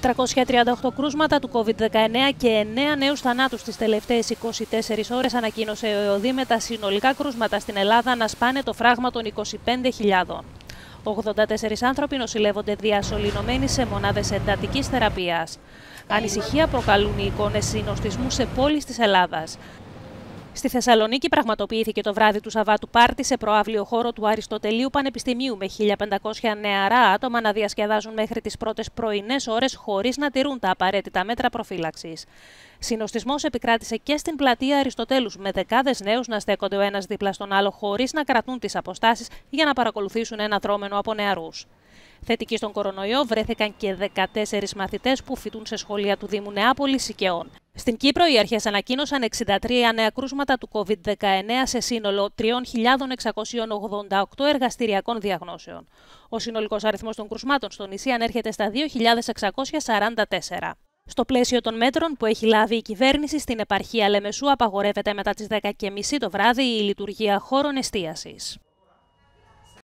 438 κρούσματα του COVID-19 και 9 νέους θανάτους τις τελευταίες 24 ώρες ανακοίνωσε ο ΕΟΔΗ με τα συνολικά κρούσματα στην Ελλάδα να σπάνε το φράγμα των 25.000. 84 άνθρωποι νοσηλεύονται διασωληνωμένοι σε μονάδες εντατικής θεραπείας. Ανησυχία προκαλούν οι εικόνες συνοστισμού σε πόλεις της Ελλάδας. Στη Θεσσαλονίκη πραγματοποιήθηκε το βράδυ του Σαββάτου πάρτι σε προάβλιο χώρο του Αριστοτελείου Πανεπιστημίου με 1500 νεαρά άτομα να διασκεδάζουν μέχρι τις πρώτες πρωινές ώρες χωρίς να τηρούν τα απαραίτητα μέτρα προφύλαξης. Συνοστισμός επικράτησε και στην πλατεία Αριστοτέλους με δεκάδες νέους να στέκονται ο ένας δίπλα στον άλλο χωρίς να κρατούν τις αποστάσεις για να παρακολουθήσουν ένα δρόμενο από νεαρούς. Θετικοί στον κορονοϊό βρέθηκαν και 14 μαθητές που φοιτούν σε σχολεία του Δήμου Νεάπολης Σικαιών. Στην Κύπρο, οι αρχές ανακοίνωσαν 63 νέα κρούσματα του COVID-19 σε σύνολο 3.688 εργαστηριακών διαγνώσεων. Ο συνολικός αριθμός των κρούσματων στο νησί ανέρχεται στα 2.644. Στο πλαίσιο των μέτρων που έχει λάβει η κυβέρνηση στην επαρχία Λεμεσού απαγορεύεται μετά τις 10.30 το βράδυ η λειτουργία χώρων εστίασης.